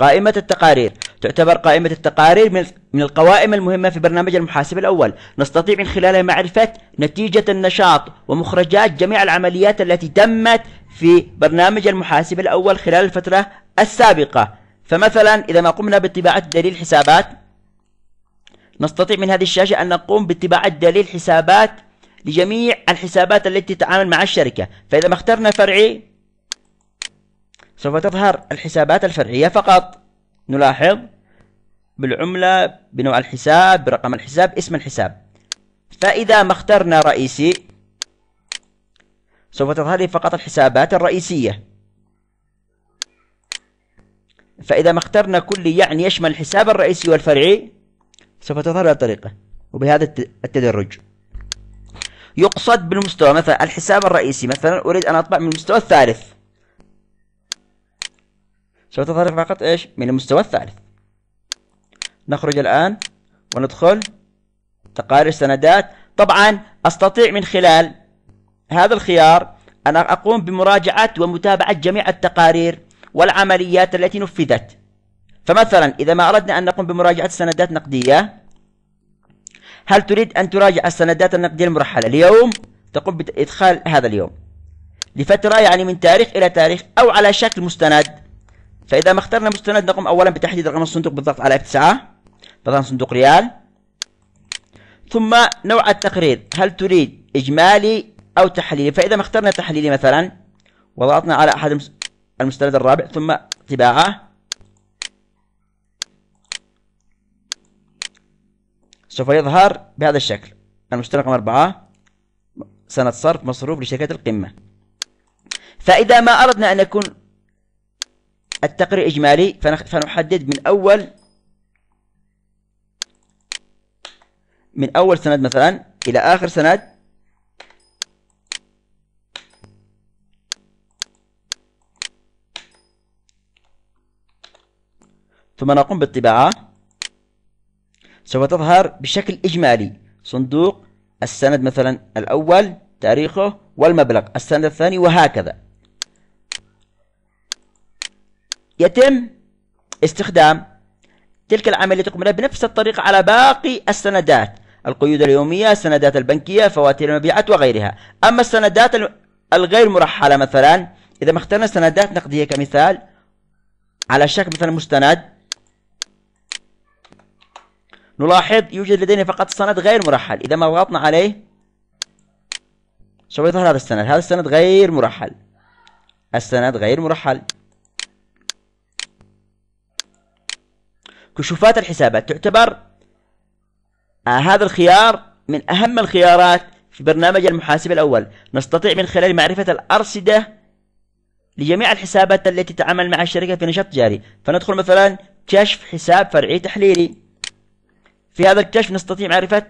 قائمة التقارير. تعتبر قائمة التقارير من القوائم المهمة في برنامج المحاسب الأول. نستطيع من خلالها معرفة نتيجة النشاط ومخرجات جميع العمليات التي تمت في برنامج المحاسب الأول خلال الفترة السابقة. فمثلا إذا ما قمنا بطباعة دليل حسابات نستطيع من هذه الشاشة أن نقوم بطباعة دليل حسابات لجميع الحسابات التي تتعامل مع الشركة. فإذا ما اخترنا فرعي سوف تظهر الحسابات الفرعية فقط. نلاحظ بالعملة بنوع الحساب برقم الحساب اسم الحساب. فإذا ما اخترنا رئيسي سوف تظهر لي فقط الحسابات الرئيسية. فإذا ما اخترنا كلي يعني يشمل الحساب الرئيسي والفرعي سوف تظهر هذه الطريقة وبهذا التدرج. يقصد بالمستوى مثلا الحساب الرئيسي مثلا أريد أن أطبع من المستوى الثالث. سوف تظهر فقط إيش؟ من المستوى الثالث. نخرج الآن وندخل تقارير السندات. طبعا أستطيع من خلال هذا الخيار أن أقوم بمراجعة ومتابعة جميع التقارير والعمليات التي نفذت. فمثلا إذا ما أردنا أن نقوم بمراجعة سندات نقدية هل تريد أن تراجع السندات النقدية المرحلة؟ اليوم تقوم بإدخال هذا اليوم. لفترة يعني من تاريخ إلى تاريخ أو على شكل مستند. فإذا ما اخترنا مستند نقوم أولا بتحديد رقم الصندوق بالضغط على F9 مثلا صندوق ريال. ثم نوع التقرير هل تريد إجمالي أو تحليلي؟ فإذا ما اخترنا تحليلي مثلا وضغطنا على أحد المستند الرابع ثم طباعة. سوف يظهر بهذا الشكل. المستند رقم أربعة سنة صرف مصروف لشركة القمة. فإذا ما أردنا أن يكون التقرير إجمالي فنحدد من أول من أول سند مثلا إلى آخر سند. ثم نقوم بالطباعة. سوف تظهر بشكل إجمالي صندوق السند مثلا الأول تاريخه والمبلغ السند الثاني وهكذا. يتم استخدام تلك العملية تقوم بنفس الطريقة على باقي السندات القيود اليومية السندات البنكية فواتير المبيعات وغيرها. أما السندات الغير مرحلة مثلا إذا ما اخترنا سندات نقدية كمثال على شكل مثلا مستند نلاحظ يوجد لدينا فقط سند غير مرحل. إذا ما ضغطنا عليه سوف يظهر هذا السند. هذا السند غير مرحل. السند غير مرحل. كشوفات الحسابات تعتبر آه هذا الخيار من أهم الخيارات في برنامج المحاسب الأول. نستطيع من خلال معرفة الأرصدة لجميع الحسابات التي تعمل مع الشركة في نشاط جاري. فندخل مثلا كشف حساب فرعي تحليلي. في هذا الكشف نستطيع معرفة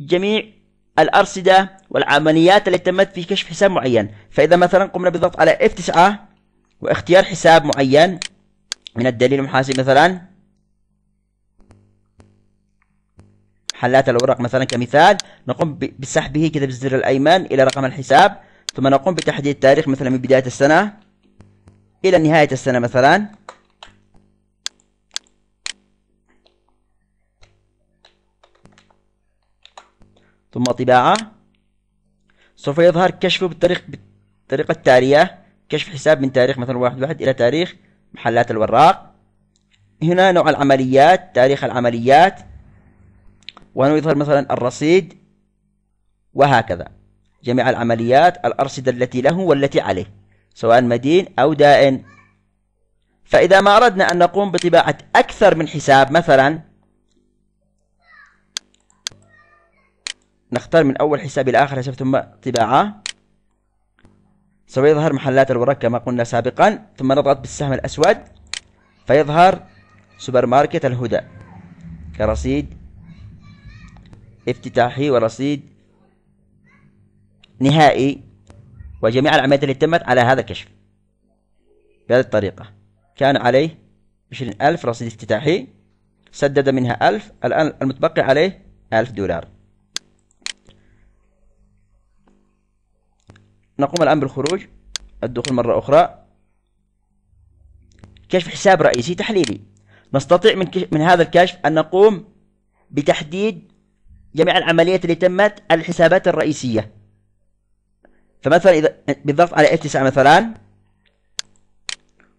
جميع الأرصدة والعمليات التي تمت في كشف حساب معين. فإذا مثلا قمنا بالضغط على F9 واختيار حساب معين من الدليل المحاسب مثلا حلات الأوراق مثلا كمثال؟ نقوم بسحبه كذا بالزر الأيمن إلى رقم الحساب ثم نقوم بتحديد التاريخ مثلا من بداية السنة إلى نهاية السنة مثلا. ثم طباعة. سوف يظهر كشفه بالطريقة بالطريقة التالية كشف حساب من تاريخ مثلا واحد واحد إلى تاريخ محلات الوراق. هنا نوع العمليات تاريخ العمليات. وهنا يظهر مثلا الرصيد وهكذا. جميع العمليات الأرصدة التي له والتي عليه سواء مدين أو دائن. فإذا ما أردنا أن نقوم بطباعة أكثر من حساب مثلا نختار من أول حساب إلى آخر حساب ثم طباعة. سوف يظهر محلات الورق كما قلنا سابقا ثم نضغط بالسهم الأسود فيظهر سوبر ماركت الهدى كرصيد افتتاحي ورصيد نهائي وجميع العمليات التي تمت على هذا الكشف. بهذه الطريقة. كان عليه عشرين ألف رصيد افتتاحي سدد منها ألف الآن المتبقي عليه ألف دولار. نقوم الآن بالخروج. الدخول مرة أخرى. كشف حساب رئيسي تحليلي. نستطيع من, من هذا الكشف أن نقوم بتحديد جميع العمليات اللي تمت الحسابات الرئيسية. فمثلا إذا بالضغط على F9 مثلا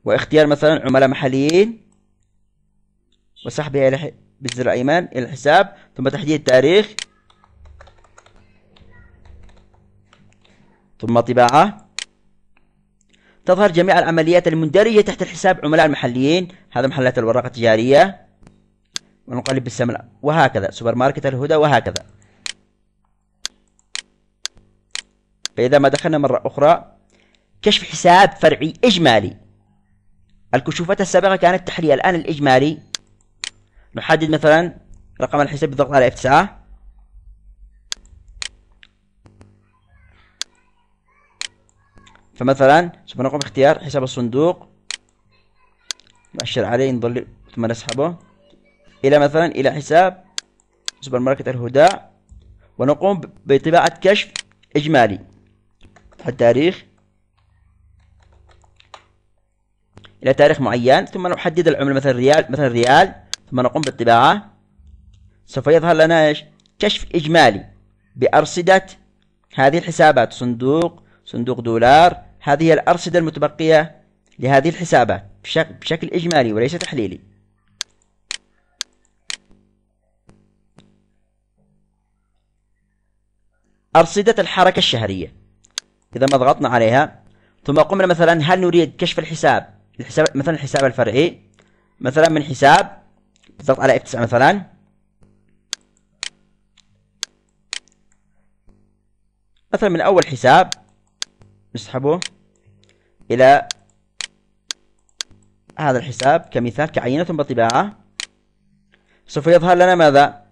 واختيار مثلا عملاء محليين وسحبها إلى بالزر الأيمن إلى الحساب ثم تحديد التاريخ ثم طباعة. تظهر جميع العمليات المندرجة تحت الحساب عملاء المحليين. هذا محلات الورقة التجارية. ونقلب بالسمن وهكذا. سوبر ماركت الهدى وهكذا. فإذا ما دخلنا مرة أخرى كشف حساب فرعي إجمالي. الكشوفات السابقة كانت تحلية الآن الإجمالي نحدد مثلا رقم الحساب بالضغط على F9. فمثلا سوف نقوم باختيار حساب الصندوق. نؤشر عليه نظل ثم نسحبه. إلى مثلا إلى حساب سوبر ماركت الهدى ونقوم بطباعة كشف إجمالي. التاريخ. إلى تاريخ معين ثم نحدد العملة مثلا ريال مثلا ريال ثم نقوم بالطباعة. سوف يظهر لنا إيش؟ كشف إجمالي بأرصدة هذه الحسابات. صندوق صندوق دولار هذه الأرصدة المتبقية لهذه الحسابات بشكل إجمالي وليس تحليلي. أرصدة الحركة الشهرية. إذا ما ضغطنا عليها ثم قمنا مثلا هل نريد كشف الحساب؟ الحساب مثلا الحساب الفرعي. مثلا من حساب ضغط على F9 مثلا. مثلا من أول حساب نسحبه إلى هذا الحساب كمثال كعينة بطباعة. سوف يظهر لنا ماذا؟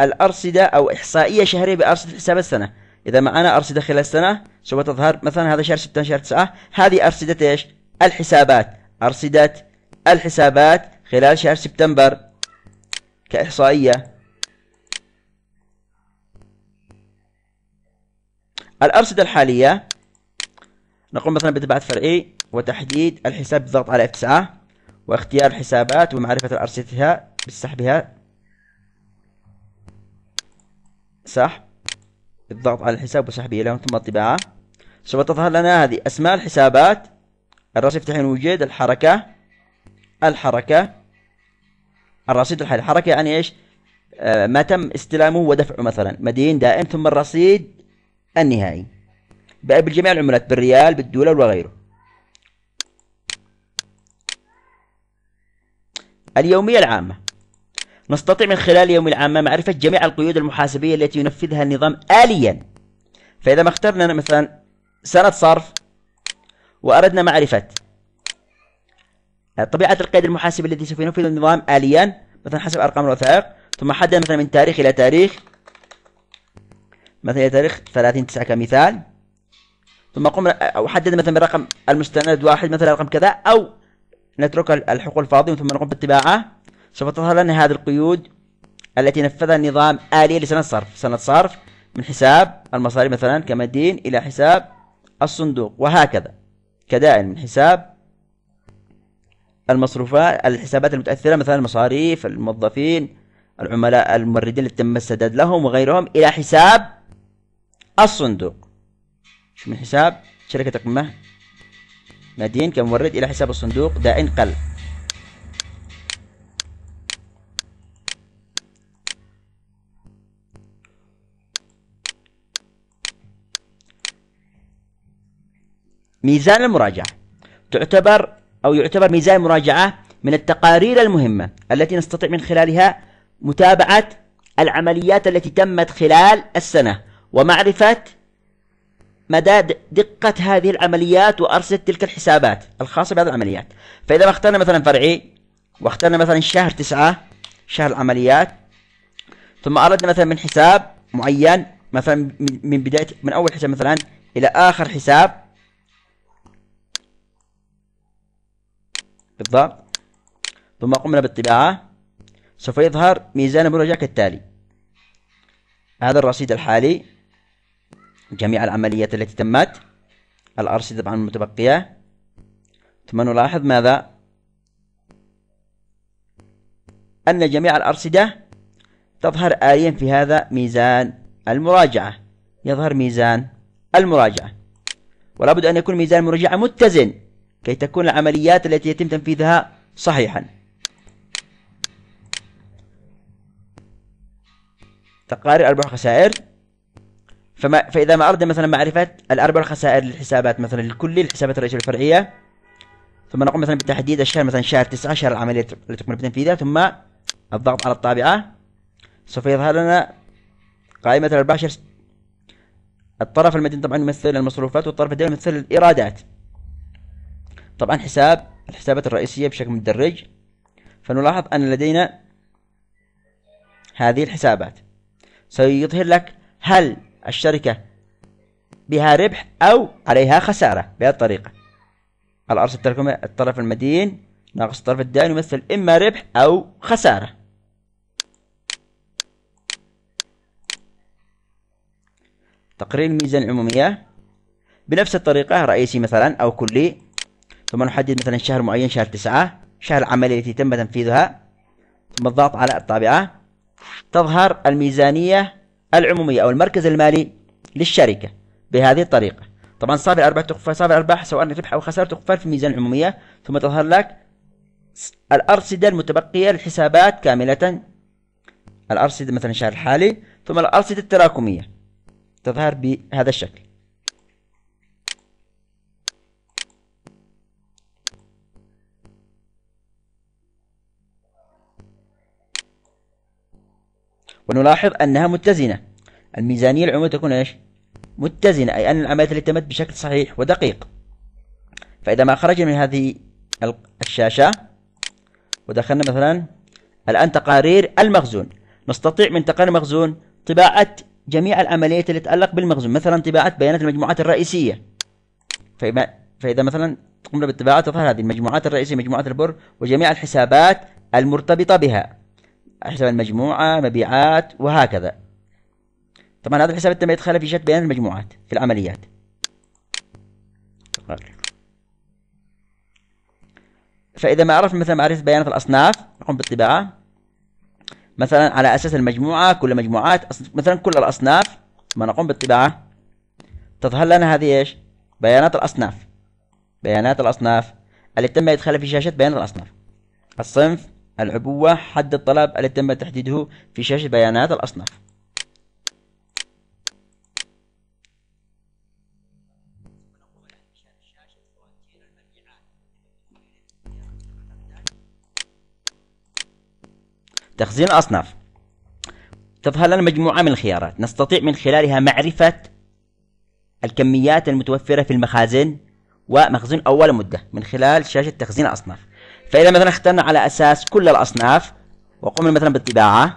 الأرصدة أو إحصائية شهرية بأرصدة حساب السنة. إذا معنا أرصدة خلال السنة سوف تظهر مثلا هذا شهر 6 شهر 9 هذه أرصدة إيش؟ الحسابات. أرصدة الحسابات خلال شهر سبتمبر. كإحصائية. الأرصدة الحالية نقوم مثلا بتبعث فرعي وتحديد الحساب بالضغط على F9 واختيار الحسابات ومعرفة أرصدتها بسحبها سحب بالضغط على الحساب وسحبه لهم ثم الطباعة سوف تظهر لنا هذه أسماء الحسابات. الرصيد تحين وجد الحركة الحركة الرصيد الحالي. الحركة يعني إيش؟ آه ما تم استلامه ودفعه مثلا. مدين دائم ثم الرصيد النهائي. بالجميع العملات بالريال بالدولار وغيره اليومية العامة. نستطيع من خلال اليومية العامة معرفة جميع القيود المحاسبية التي ينفذها النظام آليا. فإذا ما اخترنا مثلا سنة صرف وأردنا معرفة طبيعة القيد المحاسبي الذي سوف ينفذ النظام آليا مثلا حسب أرقام الوثائق ثم حدد مثلا من تاريخ إلى تاريخ مثلا إلى تاريخ 30 9 كمثال ثم قمنا أو حدد مثلا برقم المستند واحد مثلا رقم كذا أو نترك الحقوق الفاضية ثم نقوم بالطباعة سوف تظهر لنا هذه القيود التي نفذها النظام آلية لسنة صرف. سنة صرف من حساب المصاري مثلا كمدين إلى حساب الصندوق. وهكذا. كدائن من حساب المصروفات الحسابات المتأثرة مثلا المصاريف الموظفين العملاء الممردين اللي تم السداد لهم وغيرهم إلى حساب الصندوق. من حساب شركة قمة مدين كمورد إلى حساب الصندوق دائن قل ميزان المراجعة. تعتبر أو يعتبر ميزان المراجعة من التقارير المهمة التي نستطيع من خلالها متابعة العمليات التي تمت خلال السنة ومعرفة مدى دقة هذه العمليات وأرصدة تلك الحسابات الخاصة بهذه العمليات. فإذا ما اخترنا مثلا فرعي واخترنا مثلا شهر تسعة شهر العمليات ثم أردنا مثلا من حساب معين مثلا من بداية من أول حساب مثلا إلى آخر حساب بالضبط. ثم قمنا بالطباعة. سوف يظهر ميزان المراجعة كالتالي. هذا الرصيد الحالي. جميع العمليات التي تمت. الأرصدة طبعا المتبقية ثم نلاحظ ماذا؟ أن جميع الأرصدة تظهر آليا في هذا ميزان المراجعة. يظهر ميزان المراجعة. ولا بد أن يكون ميزان المراجعة متزن. كي تكون العمليات التي يتم تنفيذها صحيحا. تقارير أرباح وخسائر فما فإذا ما أردنا مثلا معرفة الأرباح والخسائر للحسابات مثلا لكل الحسابات الرئيسية والفرعية ثم نقوم مثلا بتحديد الشهر مثلا شهر 9 شهر العملية التي تكون بتنفيذها ثم الضغط على الطابعة. سوف يظهر لنا قائمة الأرباح الطرف المدين طبعا يمثل المصروفات والطرف الدائم يمثل الإيرادات. طبعا حساب الحسابات الرئيسية بشكل مدرج فنلاحظ أن لدينا هذه الحسابات. سيظهر لك هل الشركة بها ربح أو عليها خسارة بهذه الطريقة. الأرصدة التراكمي الطرف المدين ناقص الطرف الدائن يمثل إما ربح أو خسارة. تقرير الميزان العمومية. بنفس الطريقة رئيسي مثلا أو كلي ثم نحدد مثلا شهر معين شهر تسعة شهر العملية التي تم تنفيذها. ثم الضغط على الطابعة. تظهر الميزانية العمومية أو المركز المالي للشركة بهذه الطريقة. طبعا صافي الأرباح تخفى صافي الأرباح سواء ربح أو خسارة تخفى في الميزان العمومية. ثم تظهر لك الأرصدة المتبقية للحسابات كاملة. الأرصدة مثلا الشهر الحالي ثم الأرصدة التراكمية. تظهر بهذا الشكل. ونلاحظ أنها متزنة. الميزانية العمومية تكون إيش؟ متزنة أي أن العمليات التي تمت بشكل صحيح ودقيق. فإذا ما خرج من هذه الشاشة ودخلنا مثلا الآن تقارير المخزون. نستطيع من تقارير المخزون طباعة جميع العمليات التي تتعلق بالمخزون مثلا طباعة بيانات المجموعات الرئيسية. فإذا مثلا قمنا بالطباعة تظهر هذه المجموعات الرئيسية مجموعات البر وجميع الحسابات المرتبطة بها. حساب المجموعة مبيعات وهكذا. طبعا هذا الحساب تم إدخاله في شات بيان المجموعات في العمليات. فإذا ما عرفنا مثلا معرفة بيانات الأصناف نقوم بالطباعة. مثلا على أساس المجموعة كل مجموعات مثلا كل الأصناف ثم نقوم بالطباعة. تظهر لنا هذه إيش؟ بيانات الأصناف. بيانات الأصناف التي تم إدخالها في شاشة بيانات الأصناف. الصنف العبوة حد الطلب الذي تم تحديده في شاشة بيانات الأصناف. تخزين الأصناف. تظهر لنا مجموعة من الخيارات. نستطيع من خلالها معرفة الكميات المتوفرة في المخازن ومخزون أول مدة من خلال شاشة تخزين الأصناف. فإذا مثلا اخترنا على أساس كل الأصناف وقمنا مثلا بالطباعة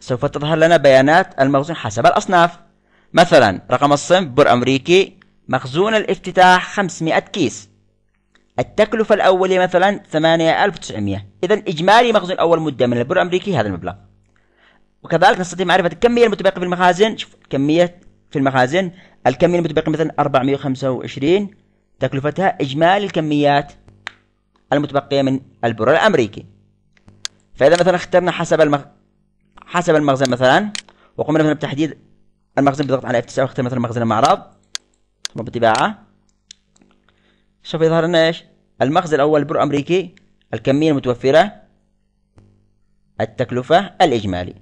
سوف تظهر لنا بيانات المخزون حسب الأصناف. مثلا رقم الصنف بر أمريكي مخزون الافتتاح 500 كيس. التكلفة الأولية مثلا 8900 إذا إجمالي مخزون أول مدة من البر الأمريكي هذا المبلغ. وكذلك نستطيع معرفة الكمية المتبقية في المخازن. شوف كمية في المخازن الكمية المتبقية مثلا 425 تكلفتها إجمالي الكميات المتبقية من البر الأمريكي. فإذا مثلا اخترنا حسب المغ... حسب المخزن مثلا وقمنا مثلا بتحديد المخزن بضغط على F9 واختار مثلا مخزن المعرض. ثم بطباعة. سوف يظهر لنا إيش؟ المخزن الأول بر أمريكي الكمية المتوفرة التكلفة الإجمالي.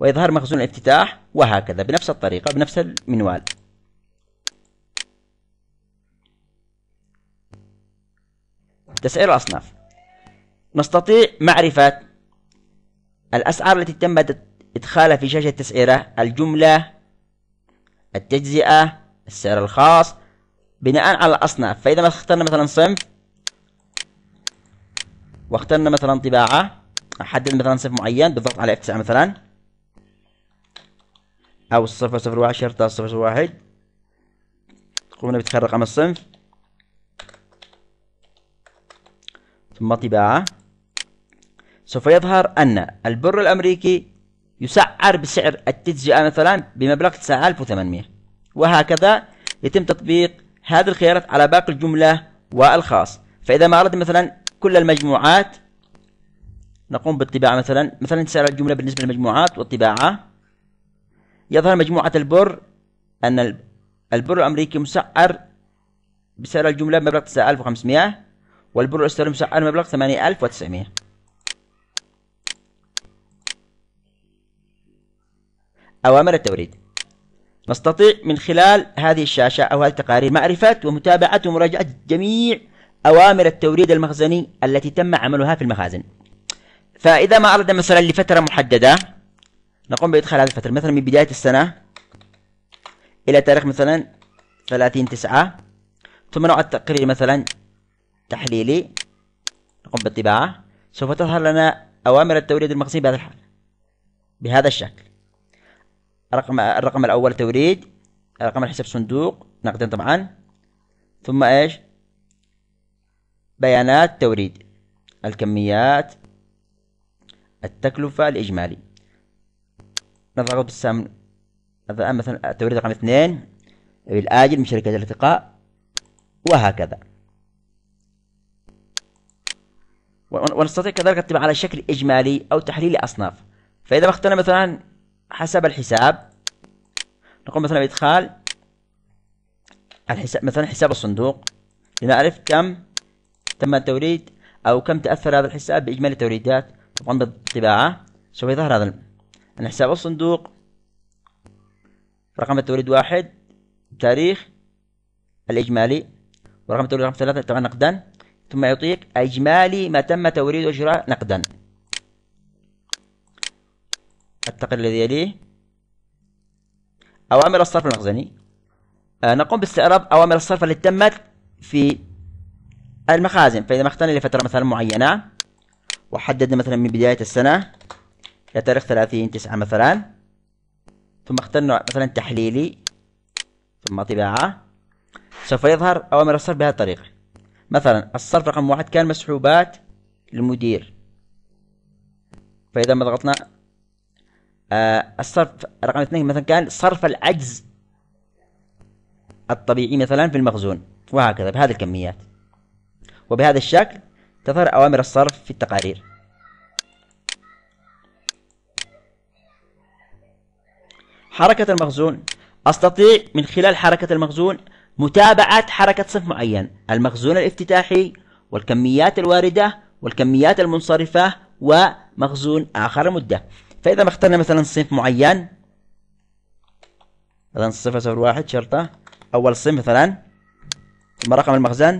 ويظهر مخزون الافتتاح وهكذا بنفس الطريقة بنفس المنوال. تسعير الأصناف نستطيع معرفة الأسعار التي تم إدخالها في شاشة التسعيرة الجملة التجزئة السعر الخاص. بناء على الأصناف فإذا ما اخترنا مثلا صنف واخترنا مثلا طباعة أحدد مثلا صنف معين بالضغط على F9 مثلا. أو الصفر صفر واحد شرطة صفر صفر واحد. قمنا الصنف. ثم طباعة سوف يظهر أن البر الأمريكي يسعر بسعر التجزئة مثلا بمبلغ 9800 وهكذا يتم تطبيق هذه الخيارات على باقي الجملة والخاص. فإذا ما أردت مثلا كل المجموعات نقوم بالطباعة مثلا. مثلا سعر الجملة بالنسبة للمجموعات والطباعة. يظهر مجموعة البر أن البر الأمريكي مسعر بسعر الجملة بمبلغ 9500 والبر الأسترالي مسعر بمبلغ 8900 أوامر التوريد. نستطيع من خلال هذه الشاشة أو هذه التقارير معرفة ومتابعة ومراجعة جميع أوامر التوريد المخزني التي تم عملها في المخازن. فإذا ما أردنا مثلا لفترة محددة نقوم بإدخال هذه الفترة. مثلا من بداية السنة إلى تاريخ مثلا 30 تسعة ثم نوع التقرير مثلا تحليلي نقوم بالطباعة. سوف تظهر لنا أوامر التوريد المخزني بهذا الحال. بهذا الشكل. الرقم الرقم الأول توريد. رقم الحساب صندوق. نقدا طبعا. ثم إيش؟ بيانات توريد. الكميات. التكلفة الإجمالي. نضغط بالسهم. مثلا التوريد رقم اثنين. الآجل من شركة الارتقاء وهكذا. ونستطيع كذلك الطباعة على شكل إجمالي أو تحليل أصناف. فإذا اخترنا مثلا حسب الحساب نقوم مثلا بإدخال الحساب مثلا حساب الصندوق. لنعرف كم تم التوريد أو كم تأثر هذا الحساب بإجمالي التوريدات. طبعا بالطباعة سوف يظهر هذا أن حساب الصندوق رقم التوريد واحد تاريخ الإجمالي ورقم التوريد رقم ثلاثة طبعا نقدا. ثم يعطيك إجمالي ما تم توريده وشراء نقدا. التقرير الذي يليه. أوامر الصرف المخزني. آه نقوم باستعراض أوامر الصرف التي تمت في المخازن. فإذا اخترنا لفترة مثلا معينة وحددنا مثلا من بداية السنة إلى تاريخ 30 تسعة مثلا ثم اخترنا مثلا تحليلي ثم طباعة سوف يظهر أوامر الصرف بهذه الطريقة. مثلا الصرف رقم واحد كان مسحوبات للمدير فإذا ما ضغطنا آه الصرف رقم اثنين مثلا كان صرف العجز الطبيعي مثلا في المخزون وهكذا بهذه الكميات. وبهذا الشكل تظهر أوامر الصرف في التقارير. حركة المخزون أستطيع من خلال حركة المخزون متابعة حركة صنف معين المخزون الافتتاحي والكميات الواردة والكميات المنصرفة ومخزون آخر مدة. فإذا ما اخترنا مثلا صنف معين مثلا صفر صفر واحد شرطة أول صنف مثلا ثم رقم المخزن.